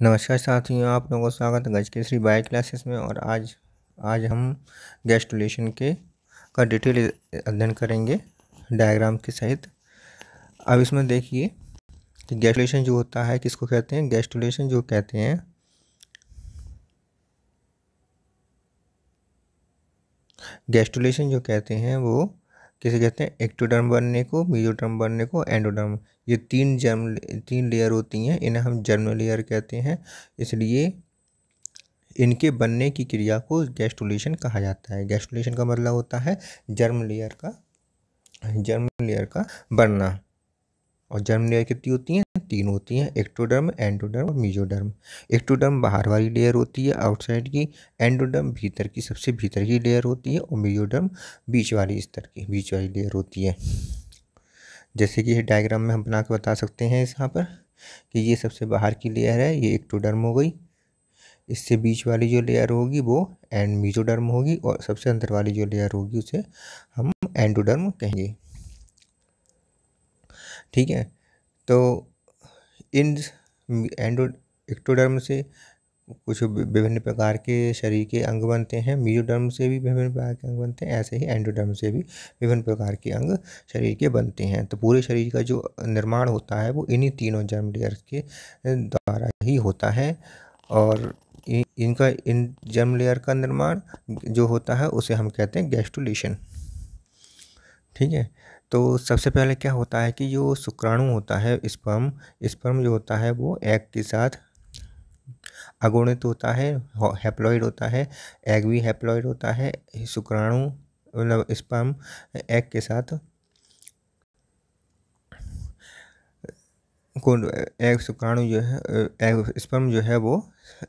नमस्कार साथियों, आप लोगों का स्वागत है गज के श्री बायो क्लासेस में और आज आज हम गैस्टुलेशन के, का डिटेल अध्ययन करेंगे, डायग्राम के सहित। अब इसमें देखिए कि गैस्टुलेशन जो होता है, किसको कहते हैं? गैस्टुलेशन जो कहते हैं गैस्टुलेशन जो कहते हैं वो किसे कहते हैं? एक्टोडर्म बनने को मीजोडर्म बनने को, एंडोडर्म। ये तीन जर्म तीन लेयर होती हैं, इन्हें हम जर्म लेयर कहते हैं। इसलिए इनके बनने की क्रिया को गैस्टुलेशन कहा जाता है। गैस्टुलेशन का मतलब होता है जर्म लेयर का जर्म लेयर का बनना। और जर्म लेयर कितनी होती हैं? तीन होती हैं एक्टोडर्म एंडोडर्म और मीजोडर्म एक्टोडर्म बाहर वाली लेयर होती है आउटसाइड की। एंडोडर्म भीतर की, सबसे भीतर की लेयर होती है और मीजोडर्म बीच वाली स्तर की, बीच वाली लेयर होती है। जैसे कि डायग्राम में हम बना के बता सकते हैं यहाँ पर कि ये सबसे बाहर की लेयर है, ये एक्टोडर्म हो गई। इससे बीच वाली जो लेयर होगी वो एंड मीजोडर्म होगी और सबसे अंदर वाली जो लेयर होगी उसे हम एंडोडर्म कहेंगे। ठीक है तो इन एंडो एक्टोडर्म से कुछ विभिन्न प्रकार के शरीर के अंग बनते हैं, मीजोडर्म से भी विभिन्न प्रकार के अंग बनते हैं, ऐसे ही एंडोडर्म से भी विभिन्न प्रकार के अंग शरीर के बनते हैं। तो पूरे शरीर का जो निर्माण होता है वो इन्हीं तीनों जर्म लेयर्स के द्वारा ही होता है और इनका, इन जर्म लेयर का निर्माण जो होता है उसे हम कहते हैं गैस्टुलेशन ठीक है? तो सबसे पहले क्या होता है कि जो शुक्राणु होता है स्पर्म स्पर्म जो होता है वो एग के साथ अगुणित होता है हैप्लॉइड होता है एग भी हैप्लॉइड होता है शुक्राणु मतलब स्पर्म एग के साथ। एग शुक्राणु जो है एग स्पर्म जो है वो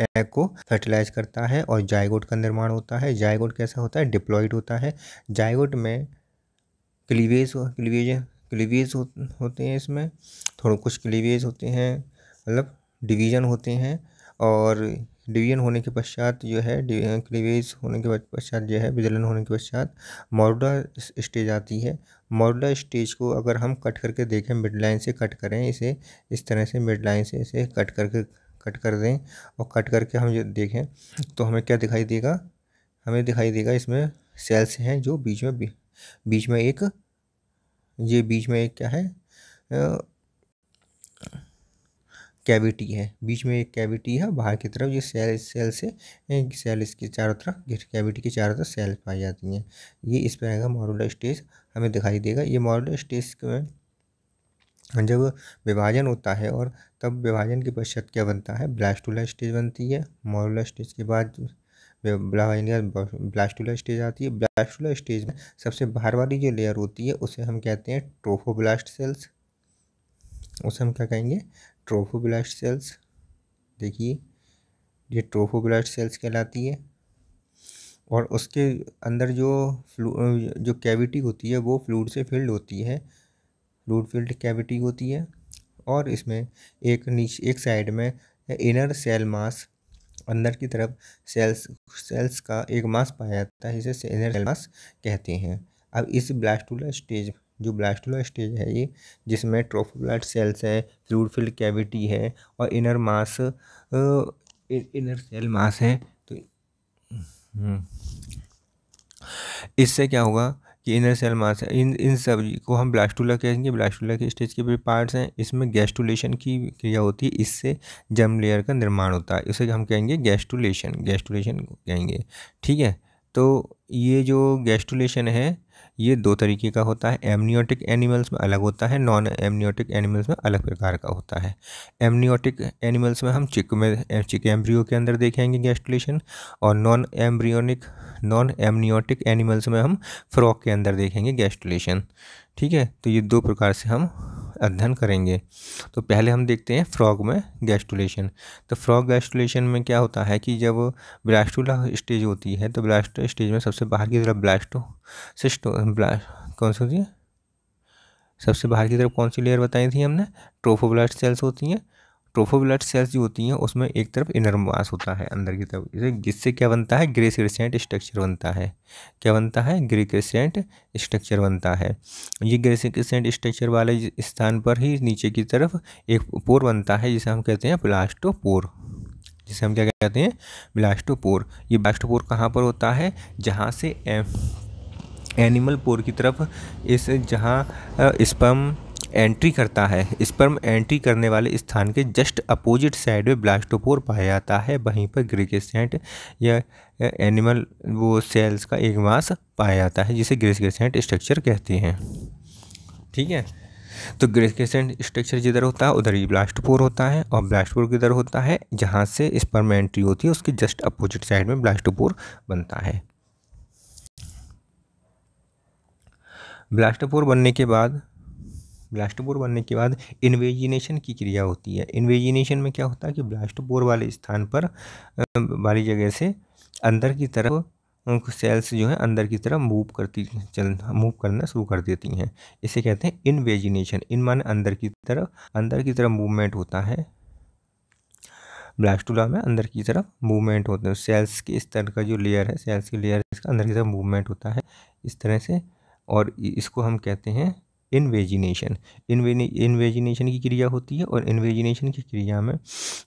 एग को फर्टिलाइज करता है और जायगोट का निर्माण होता है। जायगोट कैसा होता है? डिप्लॉइड होता है। जायगोट में क्लीवेज क्लीवेज क्लीवेज हो, होते हैं इसमें थोड़ा कुछ क्लीवेज होते हैं मतलब डिवीज़न होते हैं। और डिवीज़न होने के पश्चात जो है क्लीवेज होने के पश्चात जो है विदलन होने के पश्चात मॉडुलर स्टेज आती है। मॉडुलर स्टेज को अगर हम कट करके देखें, मिड लाइन से कट करें, इसे, इस तरह से मिड लाइन से इसे कट करके, कट कर दें और कट करके हम जो देखें तो हमें क्या दिखाई देगा? हमें दिखाई देगा इसमें सेल्स हैं जो बीच में बीच में एक, ये बीच में एक क्या है? कैविटी है। बीच में एक कैविटी है, बाहर की तरफ़ ये सेल सेल से सेल इसके चारों तरफ़ कैविटी के चारों तरफ़ सेल पाई जाती हैं। ये इस पर आएगा मॉडुलर स्टेज हमें दिखाई देगा। ये मॉडुलर स्टेज में जब विभाजन होता है और तब विभाजन के पश्चात क्या बनता है? ब्लास्टुलर स्टेज बनती है। मॉडुलर स्टेज के बाद ब्लास्टुलर स्टेज आती है। ब्लास्टुलर स्टेज में सबसे बाहर वाली जो लेयर होती है, उसे हम कहते हैं ट्रोफोब्लास्ट सेल्स उसे हम क्या कहेंगे? ट्रोफोब्लास्ट सेल्स, देखिए, ये ट्रोफोब्लास्ट सेल्स कहलाती है और उसके अंदर जो फ्लू, जो कैविटी होती है, वो फ्लूड से फिल्ड होती है, फ्लूड फिल्ड कैविटी होती है और इसमें एक नीचे, एक साइड में इनर सेल मास, अंदर की तरफ़ सेल्स सेल्स का एक मास पाया जाता है, जिसे इनर सेल मास कहते हैं। अब इस ब्लास्टुलर स्टेज जो ब्लास्टुलर स्टेज है ये जिसमें ट्रोफोब्लास्ट सेल्स है फ्लूड फिल्ड कैविटी है और inner mass inner cell mass है। तो हम्म, इससे क्या होगा कि इनर सेल मास है इन इन सबको हम ब्लास्टुला कहेंगे। ब्लास्टुला के स्टेज के भी पार्ट्स हैं इसमें गैस्टुलेशन की क्रिया होती है इससे जम लेयर का निर्माण होता है। इसे हम कहेंगे गैस्टुलेशन गैस्टुलेशन कहेंगे ठीक है? तो ये जो गैस्टुलेशन है ये दो तरीके का होता है। एमनियोटिक एनिमल्स में अलग होता है नॉन एमनियोटिक एनिमल्स में अलग प्रकार का होता है। एमनियोटिक एनिमल्स में हम चिक में चिक एम्ब्रियो के अंदर देखेंगे गैस्टुलेशन और non embryonic non amniotic animals में हम फ्रॉक के अंदर देखेंगे गैस्टुलेशन ठीक है? तो ये दो प्रकार से हम अध्ययन करेंगे। तो पहले हम देखते हैं फ्रॉग में गैस्टुलेशन तो फ्रॉग गैस्टुलेशन में क्या होता है कि जब ब्लास्टुला स्टेज होती है तो ब्लास्ट स्टेज में सबसे बाहर की तरफ़ ब्लास्टो सिस्टो ब्लास्ट कौन सी होती है? सबसे बाहर की तरफ़ कौन सी लेयर बताई थी हमने? ट्रोफोब्लास्ट सेल्स होती हैं। ट्रोफोब्लास्ट सेल्स जो होती हैं, उसमें एक तरफ़ इनर मास होता है अंदर की तरफ़। इसे जिससे क्या बनता है? ग्रे क्रिसेंट स्ट्रक्चर बनता है। क्या बनता है? ग्रे क्रिसेंट स्ट्रक्चर बनता है। ये ग्रे क्रिसेंट स्ट्रक्चर वाले स्थान पर ही नीचे की तरफ़ एक पोर बनता है, जिसे हम कहते हैं प्लास्टोपोर जिसे हम क्या कहते हैं? ब्लास्टोपोर। ये ब्लास्टोपोर कहाँ पर होता है? जहाँ से एनिमल पोर की तरफ़, इस जहाँ स्पर्म एंट्री करता है। स्पर्म एंट्री करने वाले स्थान के जस्ट अपोजिट साइड में ब्लास्टोपोर पाया जाता है। वहीं पर ग्रिकेसेंट या एनिमल, वो सेल्स का एक मास पाया जाता है, जिसे ग्रिकेसेंट स्ट्रक्चर कहते हैं। ठीक है? तो ग्रेस्केसेंट स्ट्रक्चर जिधर होता है, उधर ही ब्लास्टपोर होता है और ब्लास्टपोर किधर होता है? जहाँ से स्पर्म एंट्री होती है, उसके जस्ट अपोजिट साइड में ब्लास्टोपोर बनता है। ब्लास्टोपोर बनने के बाद ब्लास्टोपोर बनने के बाद इन्वेजिनेशन की क्रिया होती है। इन्वेजिनेशन में क्या होता है कि ब्लास्टोपोर वाले स्थान पर वाली जगह से अंदर की तरफ़ सेल्स जो है, अंदर की तरफ़ मूव करती, चल मूव करना शुरू कर देती हैं। इसे कहते हैं इनवेजिनेशन इन माने अंदर की तरफ़, अंदर की तरफ़ मूवमेंट होता है। ब्लास्टुला में अंदर की तरफ़ मूवमेंट होते हैं। सेल्स के इस तरह का जो लेयर है सेल्स की लेयर इसका अंदर की तरफ़ मूवमेंट होता है। इस तरह से, और इसको हम कहते हैं इनवेजिनेशन इन्वेजिनेशन की क्रिया होती है और इन्वेजिनेशन की क्रिया में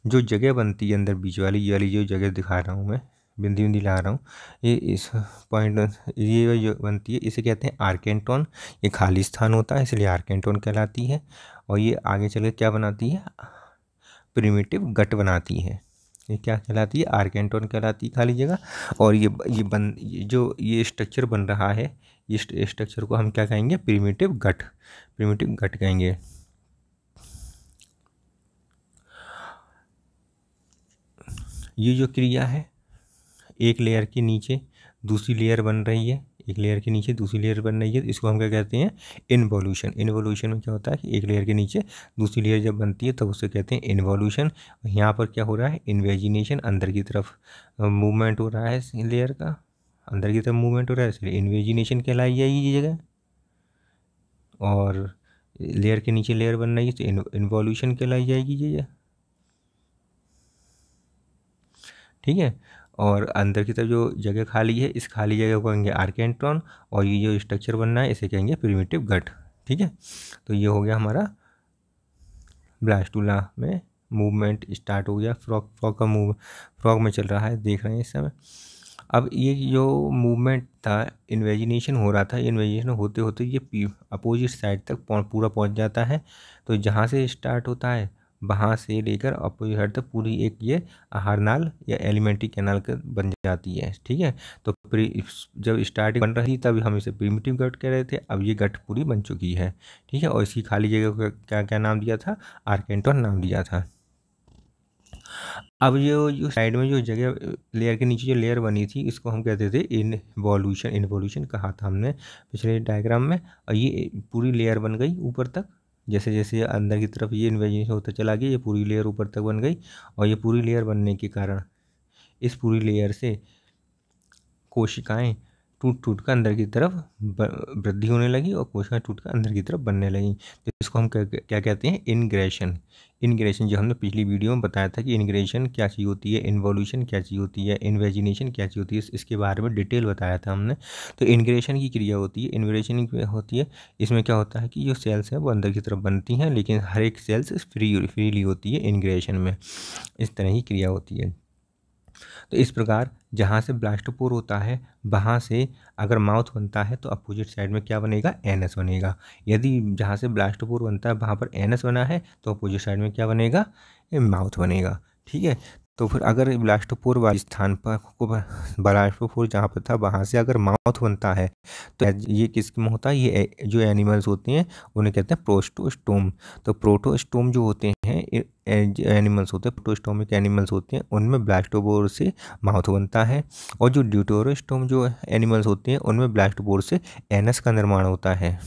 जो जगह बनती है अंदर बीच वाली, ये वाली जो जगह दिखा रहा हूँ मैं, बिंदी बिंदी ला रहा हूँ, ये इस पॉइंट ये जो बनती है, इसे कहते हैं आर्केंटोन ये खाली स्थान होता है, इसलिए आर्केंटोन कहलाती है और ये आगे चल क्या बनाती है? प्रिमिटिव गट बनाती है। ये क्या कहलाती है? आर्केंटोन कहलाती है खाली जगह और ये ये बन, ये जो, ये स्ट्रक्चर बन रहा है ये स्ट्रक्चर को हम क्या कहेंगे? प्रिमिटिव गट प्रिमिटिव गट कहेंगे। ये जो क्रिया है, एक लेयर के नीचे दूसरी लेयर बन रही है। एक लेयर के नीचे दूसरी लेयर बन रही है। इसको हम क्या कहते हैं? इन्वॉल्यूशन इन्वॉल्यूशन में क्या होता है? कि एक लेयर के नीचे दूसरी लेयर जब बनती है, तब तो उसे कहते हैं इन्वॉल्यूशन यहाँ पर क्या हो रहा है? इन्वेजिनेशन अंदर की तरफ़ मूवमेंट हो रहा है लेयर का। अंदर की तरफ़ मूवमेंट हो रहा है, इसलिए इन्वेजिनेशन कहलाई जाएगी ये जगह। और लेयर के नीचे लेयर बन रही है तो इन्वॉल्यूशन कहलाई जाएगी ये जगह। ठीक है? और अंदर की तरफ़ जो जगह खाली है, इस खाली जगह को कहेंगे आर्केंट्रॉन और ये जो स्ट्रक्चर बनना है, इसे कहेंगे प्रिमिटिव गट ठीक है? तो ये हो गया हमारा ब्लास्टूला में मूवमेंट स्टार्ट हो गया। फ्रॉक फ्रॉक का मूव फ्रॉक में चल रहा है, देख रहे हैं इस समय। अब ये जो मूवमेंट था इन्वेजिनेशन हो रहा था इन्वेजिनेशन होते होते ये अपोजिट साइड तक पूरा पहुँच जाता है। तो जहाँ से स्टार्ट होता है, वहाँ से लेकर अपोजिट साइड तक पूरी एक ये आहार नाल या एलिमेंट्री कैनाल बन जाती है, ठीक है? तो प्री, जब स्टार्टिंग बन रही तब हम इसे प्रीमिटिव गट कह रहे थे, अब ये गट पूरी बन चुकी है, ठीक है? और इसकी खाली जगह को क्या क्या नाम दिया था? आर्केंटोन नाम दिया था। अब ये जो साइड में जो जगह लेयर के नीचे जो लेयर बनी थी, इसको हम कहते थे इनवॉल्यूशन इनवॉल्यूशन कहा था हमने पिछले डायग्राम में। और ये पूरी लेयर बन गई ऊपर तक। जैसे जैसे अंदर की तरफ़ ये इन्वेजन होता चला गया, ये पूरी लेयर ऊपर तक बन गई। और ये पूरी लेयर बनने के कारण इस पूरी लेयर से कोशिकाएँ टूट टूट कर अंदर की तरफ़ वृद्धि होने लगी और कोशिकाएँ टूट कर अंदर की तरफ़ बनने लगी। तो इसको हम क्या क्या कहते हैं? इनग्रेशन। इनग्रेशन जो हमने पिछली वीडियो में बताया था कि इनग्रेशन क्या चीज़ होती है, इन्वोल्यूशन क्या चीज़ होती है, इन्वेजिनेशन क्या चीज़ होती है इसके बारे में डिटेल बताया था हमने। तो इनग्रेशन की क्रिया होती है इन्वेशन होती है, इसमें क्या होता है कि जो सेल्स हैं वो अंदर की तरफ़ बनती हैं, लेकिन हर एक सेल्स फ्री, फ्रीली होती है इनग्रेशन में। इस तरह की क्रिया होती है। तो इस प्रकार जहाँ से ब्लास्टोपोर होता है, वहाँ से अगर माउथ बनता है तो अपोजिट साइड में क्या बनेगा? एनएस बनेगा। यदि जहाँ से ब्लास्टोपोर बनता है, वहाँ पर एनएस बना है तो अपोजिट साइड में क्या बनेगा? माउथ बनेगा। ठीक है? तो फिर अगर ब्लास्टोपोर वाले स्थान पर, को ब्लास्टोपोर जहाँ पर था, वहाँ से अगर माउथ बनता है तो ये किसमें होता है? ये जो एनिमल्स होते हैं, उन्हें कहते हैं प्रोस्टोस्टोम तो प्रोटोस्टोम जो होते हैं एनिमल्स होते हैं, प्रोटोस्टोमिक एनिमल्स होते हैं, उनमें ब्लास्टोपोर से माउथ बनता है। और जो ड्यूटोरोस्टोम जो एनिमल्स होते हैं, उनमें ब्लास्टोपोर से एनस का निर्माण होता है।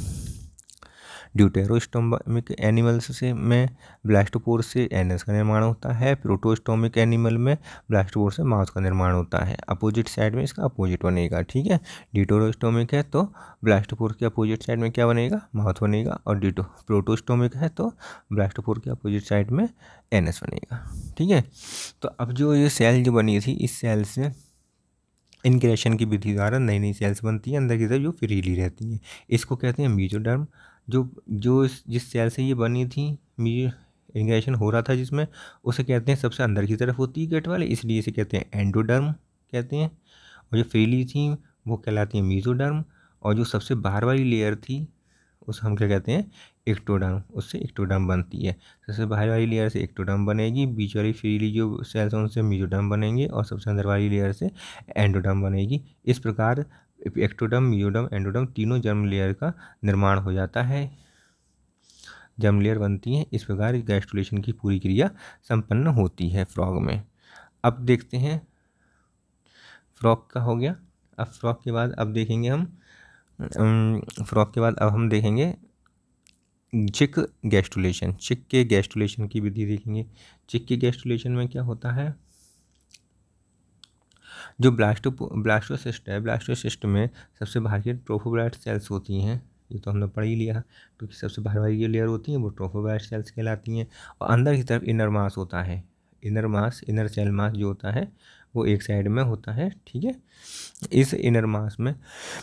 ड्यूटेरोस्टोमिक एनिमल्स से में ब्लास्टोपोर से एनएस का निर्माण होता है प्रोटोस्टोमिक एनिमल में ब्लास्टोपोर से माउस का निर्माण होता है। अपोजिट साइड में इसका अपोजिट बनेगा, ठीक है? ड्यूटोरोस्टोमिक है तो ब्लास्टोपोर के अपोजिट साइड में क्या बनेगा? माउथ बनेगा और ड्यूटो प्रोटोस्टोमिक है तो ब्लास्टोपोर के अपोजिट साइड में एन बनेगा, ठीक है? तो अब जो ये सेल जो बनी थी, इस सेल से इनक्रेशन की विधि द्वारा नई नई सेल्स बनती हैं, अंदर की तरफ़ जो फ्रीली रहती हैं। इसको कहते हैं मीजोडर्म जो जो जिस सेल से ये बनी थी इंग्रेशन हो रहा था जिसमें, उसे कहते हैं सबसे अंदर की तरफ़ होती है गेट वाले, इसलिए इसे कहते हैं एंडोडर्म कहते हैं। और जो फ्रीली थी, वो कहलाती है मीजोडर्म और जो सबसे बाहर वाली लेयर थी, उस, हम क्या कहते हैं एक्टोडर्म उससे एक्टोडर्म बनती है। सबसे बाहर वाली लेयर से एक्टोडर्म बनेगी, बीच वाली फ्रीली जो सेल्स हैं उनसे मीजोडर्म बनेंगे, और सबसे अंदर वाली लेयर से एंडोडर्म बनेगी। इस प्रकार एक्टोडर्म मीजोडर्म एंडोडम तीनों जर्म लेयर का निर्माण हो जाता है। जर्म लेयर बनती है, इस प्रकार गैस्ट्रोलेशन की पूरी क्रिया संपन्न होती है फ्रॉग में। अब देखते हैं फ्रॉक का हो गया। अब फ्रॉक के बाद, अब देखेंगे हम फ्रॉक के बाद अब हम देखेंगे चिक गैस्टुलेशन चिक के गैस्टुलेशन की विधि देखेंगे। चिक के गैस्टुलेशन में क्या होता है? जो ब्लास्टो ब्लास्टोसिस्ट है, ब्लास्टोसिस्ट में सबसे बाहर की ट्रोफोब्लास्ट सेल्स होती हैं। ये तो हमने पढ़ ही लिया, क्योंकि सबसे बाहर वाली जो लेयर होती हैं, वो ट्रोफोब्लास्ट सेल्स कहलाती हैं और अंदर की तरफ़ इनर मास होता है। Inner mass, inner cell mass जो होता है, वो एक साइड में होता है, ठीक है? इस इनर मास में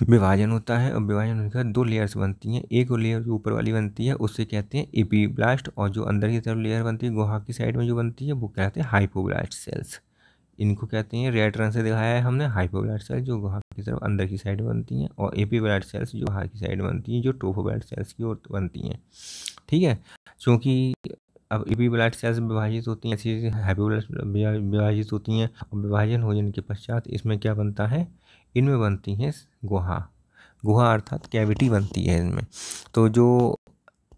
विभाजन होता है और विभाजन होने के बाद दो लेयर्स बनती हैं। एक लेयर जो ऊपर वाली बनती है, उससे कहते हैं एपीब्लास्ट और जो अंदर की तरफ़ लेयर बनती है, गुहा की साइड में जो बनती है, वो कहते हैं हाइपोब्लास्ट सेल्स। इनको कहते हैं रेड रंग से दिखाया है हमने हाइपो हाइपोब्लास्ट सेल्स जो गुहा की तरफ़ अंदर की साइड बनती हैं और एपीब्लास्ट सेल्स जो गुहा की साइड बनती हैं, जो टोफो ट्रोफोब्लास्ट सेल्स की ओर बनती हैं। ठीक है? क्योंकि अब ई ब्लड सेल्स विभाजित होती हैं ऐसी हैप्पी ब्लड विभाजित होती हैं, और विभाजन हो जाने के पश्चात इसमें क्या बनता है? इनमें बनती हैं गुहा। गुहा अर्थात कैविटी बनती है इनमें। तो जो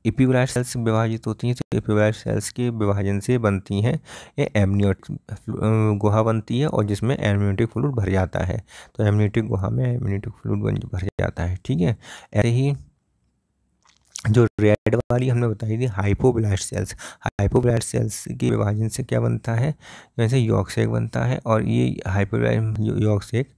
इपीब्लास्ट सेल्स विभाजित होती हैं तो इपीब्लास्ट सेल्स के विभाजन से बनती हैं, ये एमनियोट गुहा बनती है और जिसमें एम्यूनिटिक फ्लूड भर जाता है। तो एम्यूनिटिक गुहा में एम्यूनिटिक फ्लूड भर जाता है, ठीक है? ऐसे ही जो रेड वाली हमने बताई थी हाइपोब्लास्ट सेल्स हाइपोब्लास्ट सेल्स के विभाजन से क्या बनता है? जैसे यॉक्सेक बनता है और ये हाइपोब्लास्ट यॉक्सेक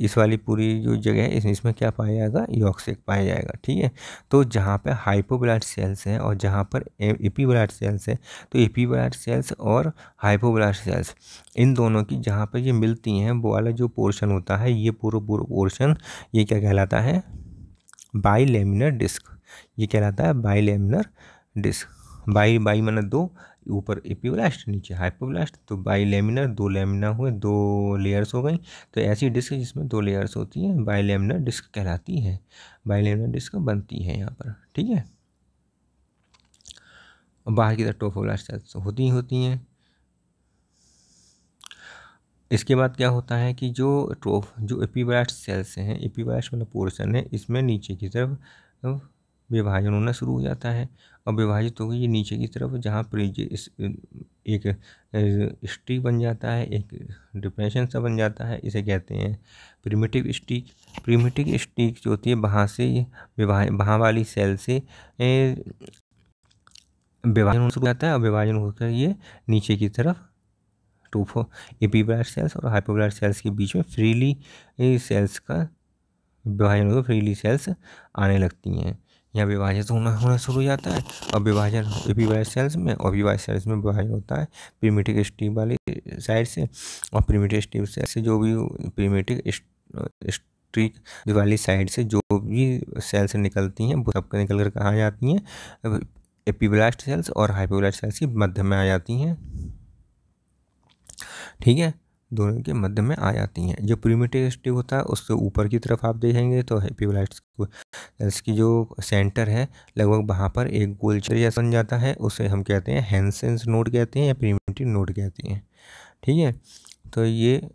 इस वाली पूरी जो जगह है इसमें क्या पाया जाएगा? यॉक्सेक पाया जाएगा, ठीक है? तो जहाँ पे हाइपोब्लास्ट सेल्स हैं और जहाँ पर एपीब्लास्ट सेल्स हैं तो एपीब्लास्ट सेल्स और हाइपोब्लास्ट सेल्स इन दोनों की जहाँ पर ये मिलती हैं, वो वाला जो पोर्शन होता है, ये पूरा पूरा पोर्शन ये क्या कहलाता है? बाई लेमिनर डिस्क ये कहलाता है बाईलेमिनर डिस्क। बाई बाई मैंने दो, ऊपर एपीब्लास्ट, नीचे हाइपोब्लास्ट तो बाई लेमिनर दो लेमिना हुए, दो लेयर्स हो गई तो ऐसी डिस्क जिसमें दो लेयर्स होती हैं बाई लेमिनर डिस्क कहलाती है। बाई लेमिनर डिस्क बनती है यहाँ पर, ठीक है? बाहर की तरफ़ टोफोब्लास्ट होती ही होती हैं। इसके बाद क्या होता है कि जो ट्रोफ, जो एपीब्लास्ट सेल्स हैं, एपीब्लास्ट वाला पोर्शन है, इसमें नीचे की तरफ़ विभाजन होना शुरू हो जाता है। और विभाजित होकर ये नीचे की तरफ़ जहाँ पर एक स्टिक बन जाता है, एक डिप्रेशन सा बन जाता है, इसे कहते हैं प्रिमिटिव स्टिक प्रिमिटिव स्टिक जो होती है, वहाँ से विभाज, वहाँ वाली सेल से विभाजन होना शुरू हो जाता है। और विभाजन होकर ये नीचे की तरफ़ टूफो एपीब्लाड सेल्स और हाइपोब्लाड सेल्स के बीच में फ्रीली सेल्स का विभाजन होकर फ्रीली सेल्स आने लगती हैं। यहाँ विभाजित होना होना शुरू हो जाता है। और विभाजन विभाजित सेल्स में, और विभाजित सेल्स में विभाजन होता है प्रीमेटिक स्टीव वाली साइड से। और प्रीमेटिक स्टीव से जो भी प्रीमेटिक स्ट्रीक वाली साइड से जो भी सेल्स निकलती हैं, वो सबके निकल कर कहाँ जाती हैं? एपीब्लास्ट सेल्स और हाइपोब्लास्ट सेल्स की मध्य में आ जाती हैं। ठीक है? दोनों के मध्य में आ जाती हैं। जो प्रीमेटिव स्टिक होता है, उससे ऊपर की तरफ़ आप देखेंगे तो हैप्पीब्लाइट्स सेल्स की जो सेंटर है, लगभग वहाँ पर एक गोलचर जैसा बन जाता है, उसे हम कहते हैं हैंसेंस नोड कहते हैं या प्रीमेटिव नोड कहते हैं। ठीक है? तो ये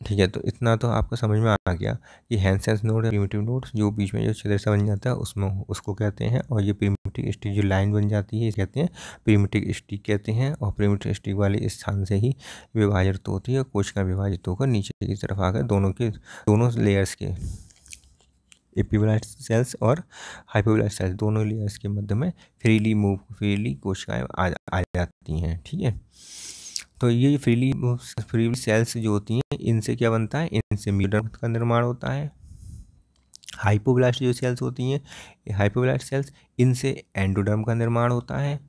ठीक है तो इतना तो आपको समझ में आ गया कि हैंसेंस नोड है प्रीमेटिव नोड जो बीच में जो छिद्र बन जाता है उसमें उसको कहते हैं और ये प्रीमेटिव स्टिक जो लाइन बन जाती है इसे कहते हैं प्रीमेटिव स्टिक कहते हैं और प्रीमेटिव स्टिक वाले स्थान से ही विभाजित होती है कोशिका विभाजित होकर नीचे की तरफ़ आकर दोनों के दोनों लेयर्स के एपीब्लास्ट सेल्स और हाइपोब्लास्ट सेल्स दोनों लेयर्स के मध्य में फ्रीली मूव फ्रीली कोशिकाएँ आ, आ जाती हैं ठीक है। तो ये फ्रीली फ्रीली सेल्स जो होती हैं, इनसे क्या बनता है? इनसे मीडर का निर्माण होता है। हाइपोब्लास्ट जो सेल्स होती हैं, हाइपोब्लास्ट सेल्स, इनसे एंडोडर्म का निर्माण होता है।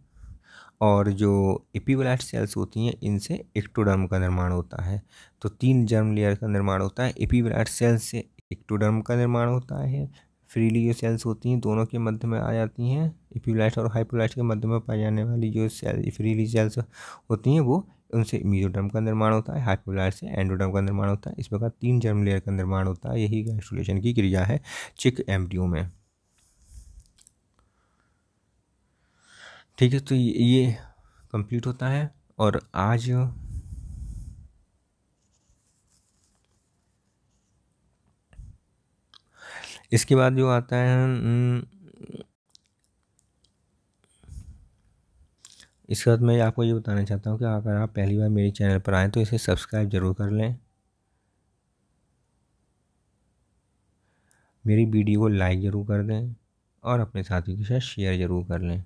और जो एपीब्लास्ट सेल्स होती हैं, इनसे एक्टोडर्म का निर्माण होता है। तो तीन जर्म लेयर का निर्माण होता है। एपीब्लास्ट सेल्स से एक्टोडर्म का निर्माण होता है। फ्रीली जो सेल्स होती हैं, दोनों के मध्य में आ जाती हैं। इपीब्लास्ट और हाइपोब्लास्ट के मध्य में पाई जाने वाली जो सेल, फ्रीली सेल्स होती हैं, वो उनसे मीजोडर्म का निर्माण होता है हाइपोब्लास्ट से एंडोडर्म का निर्माण होता है। इस प्रकार तीन जर्म लेयर का निर्माण होता है, यही गैस्ट्रुलेशन की क्रिया है चिक एम्ब्रियो में। ठीक है तो ये कंप्लीट होता है और आज इसके बाद जो आता है इसके बाद मैं आपको ये बताना चाहता हूँ कि अगर आप पहली बार मेरे चैनल पर आएँ तो इसे सब्सक्राइब ज़रूर कर लें। मेरी वीडियो को लाइक ज़रूर कर दें और अपने साथियों के साथ शेयर ज़रूर कर लें।